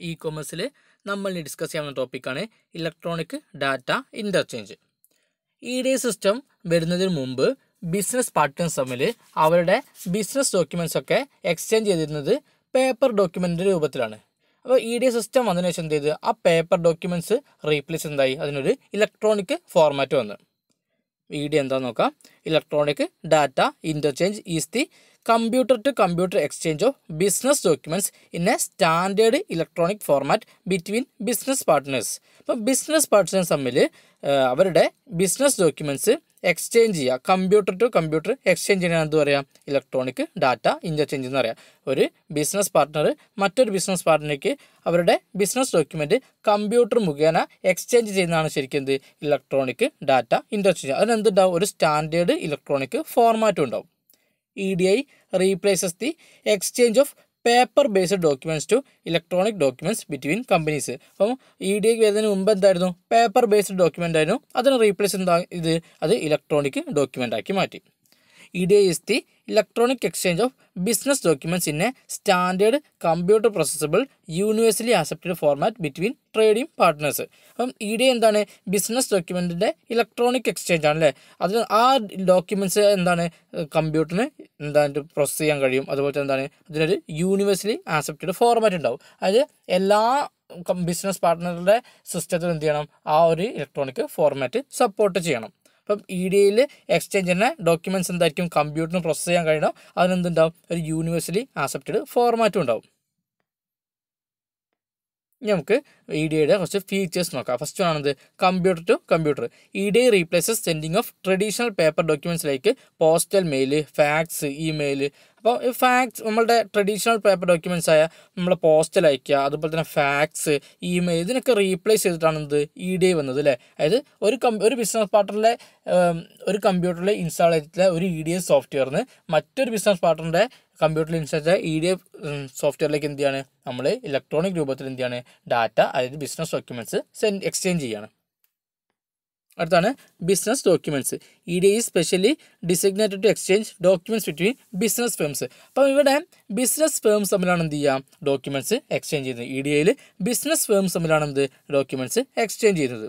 E കൊമേഴ്സിൽ നമ്മൾ discuss ചെയ്യാവുന്ന ടോപ്പിക്കാണ് electronic data interchange E D system വരുന്നതിന് മുമ്പ് ബിസിനസ് പാർട്ട്നേഴ്സ് തമ്മിൽ അവരുടെ ബിസിനസ് ഡോക്യുമെന്റ്സ് ഒക്കെ എക്സ്ചേഞ്ച് ചെയ്തിരുന്നത് പേപ്പർ ഡോക്യുമെന്റ് രൂപത്തിലാണ്. അപ്പോൾ ഇ ഡി സിസ്റ്റം വന്നതിന് ശേഷം എന്ത് ചെയ്ത് ആ പേപ്പർ ഡോക്യുമെന്റ്സ് റീപ്ലേസ് എന്തായി അതിനൊരു ഇലക്ട്രോണിക് ഫോർമാറ്റ് വന്നു. ഇ ഡി എന്താ നോക്കാം? Electronic data interchange is the computer to computer exchange of business documents in a standard electronic format between business partners. അപ്പം ബിസിനസ് പാർട്ട്നേഴ്സ് തമ്മിൽ അവരുടെ ബിസിനസ് ഡോക്യുമെന്റ്സ് എക്സ്ചേഞ്ച് ചെയ്യുക. Computer to computer exchange ചെയ്യാൻ എന്ത് പറയാം? Electronic data interchange എന്ന് പറയാം. ഒരു ബിസിനസ് പാർട്ട്ണർ മറ്റൊരു ബിസിനസ് പാർട്ട്ണർക്ക് അവരുടെ ബിസിനസ് ഡോക്യുമെന്റ് കമ്പ്യൂട്ടർ മുഖേന എക്സ്ചേഞ്ച് ചെയ്യുന്നതാണ് ശരിക്കും എന്ത്? ഇലക്ട്രോണിക് ഡാറ്റ ഇന്റർചേഞ്ച് അതിനെന്തുണ്ടാവും? ഒരു സ്റ്റാൻഡേർഡ് ഇലക്ട്രോണിക് ഫോർമാറ്റും ഉണ്ടാവും. E D I replaces the exchange of paper based documents to electronic documents between companies അപ്പം ഇ ഡി ഐക്ക് വരുന്നതിന് മുമ്പ് എന്തായിരുന്നു? പേപ്പർ ബേസ്ഡ് ഡോക്യുമെന്റ് ആയിരുന്നു. അതിന് റീപ്ലേസ് എന്താ ഇത് അത് ഇലക്ട്രോണിക് ഡോക്യുമെന്റ് ആക്കി മാറ്റി. E D I is the electronic exchange of business documents in a standard computer processable universally accepted format between trading partners അപ്പം ഇ ഡി എന്താണ്? ബിസിനസ് ഡോക്യുമെന്റിന്റെ ഇലക്ട്രോണിക് എക്സ്ചേഞ്ച് ആണല്ലേ? അത് ആ ഡോക്യുമെന്റ്സ് എന്താണ്? കമ്പ്യൂട്ടറിന് എന്താണ് പ്രോസസ്സ് ചെയ്യാൻ കഴിയും? അതുപോലെ തന്നെ എന്താണ്? അതിനൊരു യൂണിവേഴ്സലി ആക്സെപ്റ്റഡ് ഫോർമാറ്റ് ഉണ്ടാവും. അതായത് എല്ലാ ബിസിനസ് പാർട്ട്ണറുടെ സിസ്റ്റത്തിൽ എന്ത് ചെയ്യണം? ആ ഒരു ഇലക്ട്രോണിക് ഫോർമാറ്റ് സപ്പോർട്ട് ചെയ്യണം. അപ്പം ഇ ഡി ഐയിൽ എക്സ്ചേഞ്ച് ചെയ്യുന്ന ഡോക്യുമെന്റ്സ് എന്തായിരിക്കും? കമ്പ്യൂട്ടറിന് പ്രോസസ്സ് ചെയ്യാൻ കഴിയണം അതിനെന്തുണ്ടാവും? ഒരു യൂണിവേഴ്സലി ആക്സെപ്റ്റഡ് ഫോർമാറ്റും ഉണ്ടാവും. ഇനി നമുക്ക് ഇ ഡി ഐയുടെ കുറച്ച് ഫീച്ചേഴ്സ് നോക്കാം. ഫസ്റ്റ് ആണത് computer to computer E D I replaces sending of traditional paper documents like postal mail fax email അപ്പോൾ ഫാക്ട്സ് നമ്മളുടെ ട്രഡീഷണൽ പേപ്പർ ഡോക്യുമെന്റ്സ് ആയ നമ്മൾ പോസ്റ്റൽ അയക്കുക അതുപോലെ തന്നെ ഫാക്സ് ഇമെയിൽ ഇതിനൊക്കെ റീപ്ലേസ് ചെയ്തിട്ടാണ് എന്ത്? ഇ ഡി ഐ വന്നത് അല്ലേ? അതായത് ഒരു കം ഒരു ബിസിനസ് പാർട്ണറിലെ ഒരു കമ്പ്യൂട്ടറിൽ ഇൻസ്റ്റാൾ ചെയ്തിട്ടുള്ള ഒരു ഇ ഡി എസ് സോഫ്റ്റ്വെയറിന് മറ്റൊരു ബിസിനസ് പാർട്ണറിന്റെ കമ്പ്യൂട്ടറിൽ ഇൻസ്റ്റാൾ ചെയ്ത ഇ ഡി എ സോഫ്റ്റ്വെയറിലേക്ക് എന്ത് ചെയ്യാണ്? നമ്മൾ ഇലക്ട്രോണിക് രൂപത്തിൽ എന്ത് ചെയ്യാണ്? ഡാറ്റ അതായത് ബിസിനസ് ഡോക്യുമെന്റ്സ് സെൻ എക്സ്ചേഞ്ച് ചെയ്യാണ്. അടുത്താണ് ബിസിനസ് ഡോക്യുമെന്റ്സ് ഇ ഡി ഈ specially designated to exchange documents between business firms അപ്പം ഇവിടെ ബിസിനസ് ഫേംസ് തമ്മിലാണ് എന്ത് ചെയ്യുക? ഡോക്യുമെന്റ്സ് എക്സ്ചേഞ്ച് ചെയ്യുന്നത്. ഇ ഡി ഐയിൽ ബിസിനസ് ഫേംസ് തമ്മിലാണ് എന്ത്? ഡോക്യുമെന്റ്സ് എക്സ്ചേഞ്ച് ചെയ്യുന്നത്.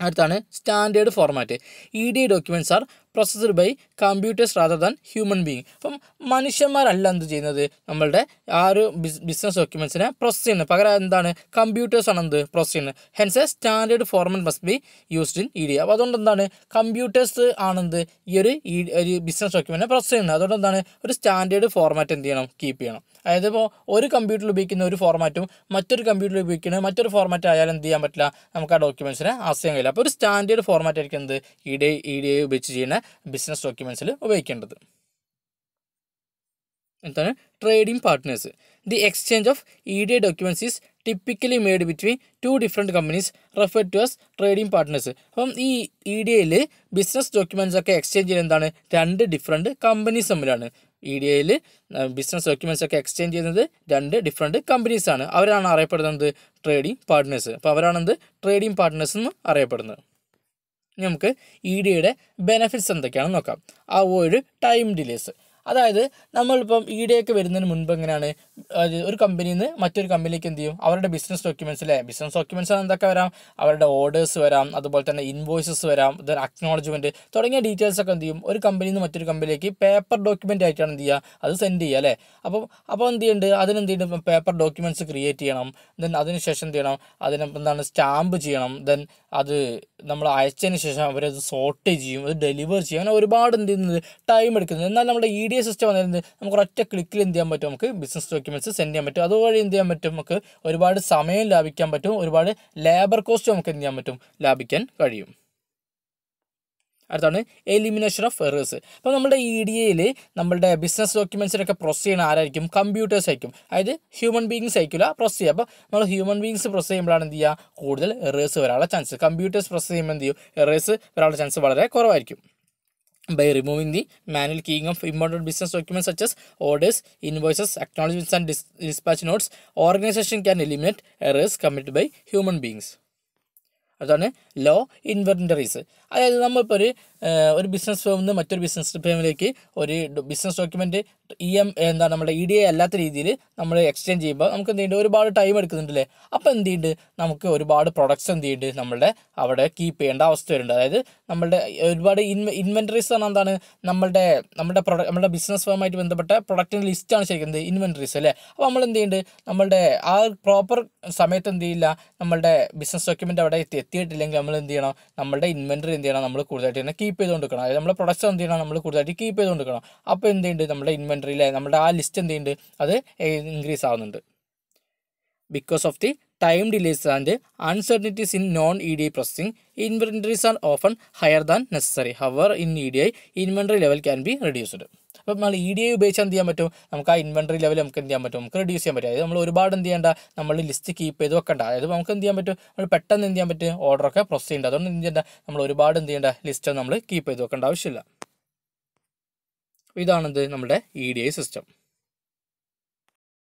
അടുത്താണ് standard format E D documents are processed by computers rather than human being അപ്പം മനുഷ്യന്മാരല്ല എന്ത് ചെയ്യുന്നത്? നമ്മളുടെ ആ ഒരു ബിസിനസ് ഡോക്യുമെൻസിനെ പ്രോസസ് ചെയ്യുന്നത്. പകരം എന്താണ്? കമ്പ്യൂട്ടേഴ്സ് ആണ് എന്ത് പ്രോസസ് ചെയ്യുന്നത്? Hence a standard format must be used in E D അപ്പോൾ അതുകൊണ്ട് എന്താണ്? കമ്പ്യൂട്ടേഴ്സ് ആണെന്ത് ഈ ഒരു ഈ ഒരു ബിസിനസ് ഡോക്യുമെന്റിനെ പ്രോസസ് ചെയ്യുന്നത്. അതുകൊണ്ട് എന്താണ്? ഒരു സ്റ്റാൻഡേർഡ് ഫോർമാറ്റ് എന്ത് ചെയ്യണം? കീപ്പ് ചെയ്യണം. അതായത് ഇപ്പോൾ ഒരു കമ്പ്യൂട്ടറിൽ ഉപയോഗിക്കുന്ന ഒരു ഫോർമാറ്റും മറ്റൊരു കമ്പ്യൂട്ടറിൽ ഉപയോഗിക്കുന്ന മറ്റൊരു ഫോർമാറ്റ് ആയാലും എന്ത് ചെയ്യാൻ പറ്റില്ല? നമുക്ക് ആ ഡോക്യുമെൻസിനെ ആശയം കഴിയില്ല. അപ്പോൾ ഒരു സ്റ്റാൻഡേർഡ് ഫോർമാറ്റ് ആയിരിക്കും എന്ത്? ഇ ഡി ഇ ഡി ഉപയോഗിച്ച് ചെയ്യുന്ന ബിസിനസ് ഡോക്യുമെൻസിൽ ഉപയോഗിക്കേണ്ടത്. എന്താണ്? Trading partners the exchange of E D documents is typically made between two different companies refer to as trading partners അപ്പം ഈ ഇ ഡി എയിൽ ബിസിനസ് ഡോക്യുമെൻസ് ഒക്കെ എക്സ്ചേഞ്ച് ചെയ്യുന്നത് എന്താണ്? രണ്ട് ഡിഫറെന്റ് കമ്പനീസ് തമ്മിലാണ്. ഇ ഡി എയിൽ ബിസിനസ് ഡോക്യുമെൻസ് ഒക്കെ എക്സ്ചേഞ്ച് ചെയ്യുന്നത് രണ്ട് ഡിഫറെന്റ് കമ്പനീസാണ് അവരാണ് അറിയപ്പെടുന്നത് ട്രേഡിംഗ് പാർട്ട്നേഴ്സ് അപ്പോൾ അവരാണെന്ത് ട്രേഡിംഗ് പാർട്ട്നേഴ്സ് എന്ന് അറിയപ്പെടുന്നത്. നമുക്ക് ഇ ഡിയുടെ ബെനഫിറ്റ്സ് എന്തൊക്കെയാണെന്ന് നോക്കാം. അവോയ്ഡ് ടൈം ഡിലേസ് അതായത് നമ്മളിപ്പം ഇ ഡി ഒക്കെ വരുന്നതിന് മുൻപ് എങ്ങനെയാണ്? ഒരു കമ്പനിയിൽ നിന്ന് മറ്റൊരു കമ്പനിയിലേക്ക് എന്ത് ചെയ്യും? അവരുടെ ബിസിനസ് ഡോക്യുമെന്റ്സ് അല്ലേ ബിസിനസ് ഡോക്യുമെന്റ്സ് എന്തൊക്കെ വരാം? അവരുടെ ഓർഡേഴ്സ് വരാം. അതുപോലെ തന്നെ ഇൻവോയ്സസ് വരാം. ദെൻ അക്നോളജ്മെന്റ് തുടങ്ങിയ ഡീറ്റെയിൽസ് ഒക്കെ എന്ത് ചെയ്യും? ഒരു കമ്പനിയിൽ നിന്ന് മറ്റൊരു കമ്പനിയിലേക്ക് പേപ്പർ ഡോക്യുമെന്റ് ആയിട്ടാണ് എന്ത് ചെയ്യുക? അത് സെൻഡ് ചെയ്യുക അല്ലേ അപ്പോൾ അപ്പോൾ എന്ത് ചെയ്യുന്നുണ്ട് അതിനെന്ത് ചെയ്യുന്നുണ്ട് പേപ്പർ ഡോക്യുമെന്റ്സ് ക്രിയേറ്റ് ചെയ്യണം. ദെൻ അതിനുശേഷം എന്ത് ചെയ്യണം? അതിന് എന്താണ് സ്റ്റാമ്പ് ചെയ്യണം. ദെൻ അത് നമ്മൾ അയച്ചതിന് ശേഷം അവരത് സോർട്ട് ചെയ്യും. അത് ഡെലിവർ ചെയ്യും. അങ്ങനെ ഒരുപാട് എന്ത് ചെയ്യുന്നത്? ടൈം എടുക്കുന്നത് എന്നാൽ നമ്മുടെ ഇ ഡി എ സിസ്റ്റം വന്നിരുന്നത് നമുക്ക് ഒറ്റ ക്ലിക്കിൽ എന്ത് ചെയ്യാൻ പറ്റും? നമുക്ക് ബിസിനസ് ഡോക്യുമെന്റ്സ് സെൻഡ് ചെയ്യാൻ പറ്റും. അതുവഴി എന്ത് ചെയ്യാൻ പറ്റും? നമുക്ക് ഒരുപാട് സമയം ലാഭിക്കാൻ പറ്റും. ഒരുപാട് ലേബർ കോസ്റ്റ് നമുക്ക് എന്ത് ചെയ്യാൻ പറ്റും? ലാഭിക്കാൻ കഴിയും. അടുത്താണ് എലിമിനേഷൻ ഓഫ് എറേഴ്സ് അപ്പോൾ നമ്മുടെ ഇ ഡി എയിൽ നമ്മുടെ ബിസിനസ് ഡോക്യുമെൻസിനൊക്കെ പ്രോസസ് ചെയ്യുന്ന ആരായിരിക്കും? കമ്പ്യൂട്ടേഴ്സ് ആയിരിക്കും. അതായത് ഹ്യൂമൻ ബീങ്സ് ആയിരിക്കില്ല പ്രോസസ് ചെയ്യുക. അപ്പോൾ നമ്മൾ ഹ്യൂമൻ ബീങ്സ് പ്രോസസ് ചെയ്യുമ്പോഴാണ് എന്ത് ചെയ്യുക? കൂടുതൽ എറേഴ്സ് വരാനുള്ള ചാൻസ് കമ്പ്യൂട്ടേഴ്സ് പ്രോസസ് ചെയ്യുമ്പോൾ എന്ത് ചെയ്യും? എറേഴ്സ് വരാനുള്ള ചാൻസ് വളരെ കുറവായിരിക്കും. By removing the manual keying of important business documents such as orders, invoices, acknowledgements, and dis- dispatch notes, organization can eliminate errors committed by human beings. അതാണ് low inventories അതായത് നമ്മളിപ്പോൾ ഒരു ഒരു ബിസിനസ് ഫേമിൽ നിന്ന് മറ്റൊരു ബിസിനസ് ഫേമിലേക്ക് ഒരു ബിസിനസ് ഡോക്യുമെന്റ് ഇ എം എന്താ നമ്മുടെ ഇ ഡി എ അല്ലാത്ത രീതിയിൽ നമ്മൾ എക്സ്ചേഞ്ച് ചെയ്യുമ്പോൾ നമുക്ക് എന്ത് ചെയ്യുന്നുണ്ട് ഒരുപാട് ടൈം എടുക്കുന്നുണ്ടല്ലേ? അപ്പോൾ എന്ത് ചെയ്യുന്നുണ്ട് നമുക്ക് ഒരുപാട് പ്രൊഡക്ട്സ് എന്ത് ചെയ്യുന്നുണ്ട് നമ്മളുടെ അവിടെ കീപ്പ് ചെയ്യേണ്ട അവസ്ഥ വരുന്നുണ്ട്. അതായത് നമ്മളുടെ ഒരുപാട് ഇൻവെ ഇൻവെന്ററീസ് പറഞ്ഞാൽ എന്താണ്? നമ്മളുടെ നമ്മുടെ പ്രൊഡക്റ്റ് നമ്മുടെ ബിസിനസ് ഫേമായിട്ട് ബന്ധപ്പെട്ട പ്രൊഡക്റ്റിന്റെ ലിസ്റ്റാണ് ശരിക്കും എന്ത്? ഇൻവെന്ററീസ് അല്ലേ? അപ്പോൾ നമ്മൾ എന്ത് ചെയ്യുന്നുണ്ട്? നമ്മളുടെ ആ പ്രോപ്പർ സമയത്ത് എന്ത് ചെയ്യില്ല? നമ്മളുടെ ബിസിനസ് ഡോക്യുമെന്റ് അവിടെ എത്തി എത്തിയിട്ടില്ലെങ്കിൽ നമ്മൾ എന്ത് ചെയ്യണം? നമ്മളുടെ ഇൻവെന്ററി എന്ത് ചെയ്യണം? നമ്മൾ കൂടുതലായിട്ട് തന്നെ കീപ്പ് ചെയ്തുകൊണ്ട് കൊടുക്കണം അതായത് നമ്മുടെ പ്രൊഡക്ട്സ് എന്ത് ചെയ്യണം? നമ്മൾ കൂടുതലായിട്ട് കീപ്പ് ചെയ്തുകൊണ്ട് കൊടുക്കണം അപ്പോൾ എന്ത് ചെയ്യുന്നുണ്ട്? നമ്മുടെ ഇൻവെന്ററിയിലെ നമ്മുടെ ആ ലിസ്റ്റ് എന്ത് ചെയ്യുന്നുണ്ട്? അത് ഇൻക്രീസ് ആവുന്നുണ്ട്. Because of the time delays and uncertainties in non-EDI processing, inventories are often higher than necessary. However, in EDI, inventory level can be reduced. അപ്പം നമ്മൾ ഇ ഡി ഐ ഉപയോഗിച്ച് എന്ത് ചെയ്യാൻ പറ്റും? നമുക്ക് ആ ഇൻവെൻട്രി ലെവൽ നമുക്ക് എന്ത് ചെയ്യാൻ പറ്റും? നമുക്ക് റെഡ്യൂസ് ചെയ്യാൻ പറ്റും. അതായത് നമ്മൾ ഒരുപാട് എന്ത് ചെയ്യേണ്ട? നമ്മൾ ലിസ്റ്റ് കീപ്പ് ചെയ്ത് വെക്കണ്ട. അതായത് നമുക്ക് എന്ത് ചെയ്യാൻ പറ്റും? നമ്മൾ പെട്ടെന്ന് എന്ത് ചെയ്യാൻ പറ്റും? ഓർഡറൊക്കെ പ്രോസസ് ചെയ്യേണ്ട. അതുകൊണ്ട് എന്ത് ചെയ്യേണ്ട? നമ്മൾ ഒരുപാട് എന്ത് ചെയ്യേണ്ട? ലിസ്റ്റ് നമ്മൾ കീപ്പ് ചെയ്ത് വെക്കേണ്ട ആവശ്യമില്ല. ഇതാണെന്ത് നമ്മുടെ ഇ ഡി ഐ സിസ്റ്റം